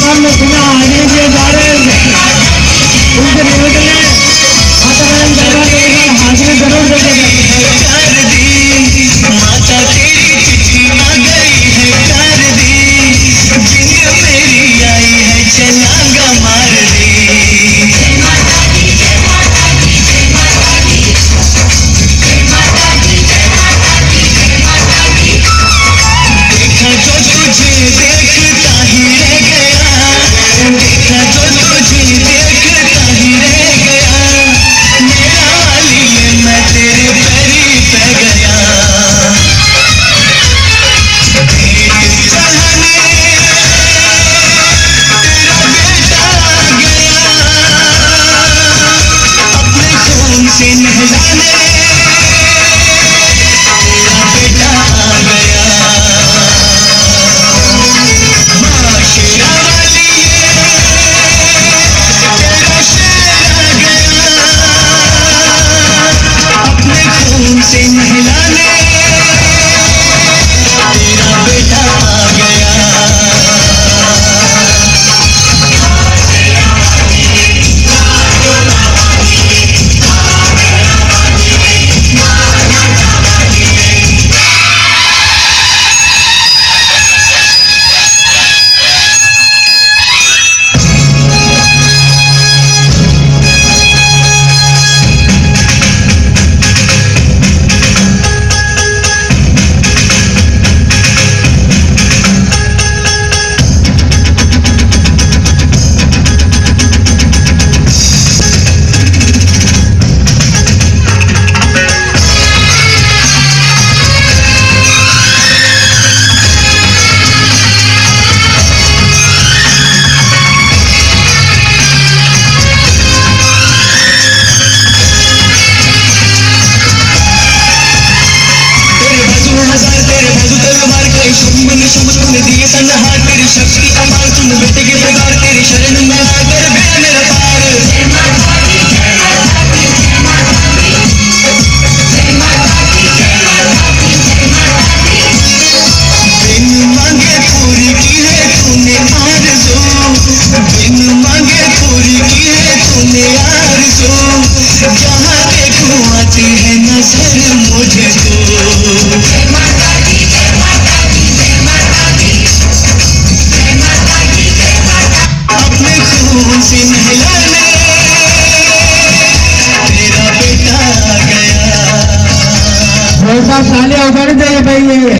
Fernando से नहलाने निशुम्भ तूने दिए तन्हार तेरी शक्ति अपार सुन बेटे के प्रकार तेरी शरण में तेरे बेड़ा मेरा पार। बिन मांगे पूरी की है तूने आरज़ू, बिन मांगे तेरा साले आ गया भाई ये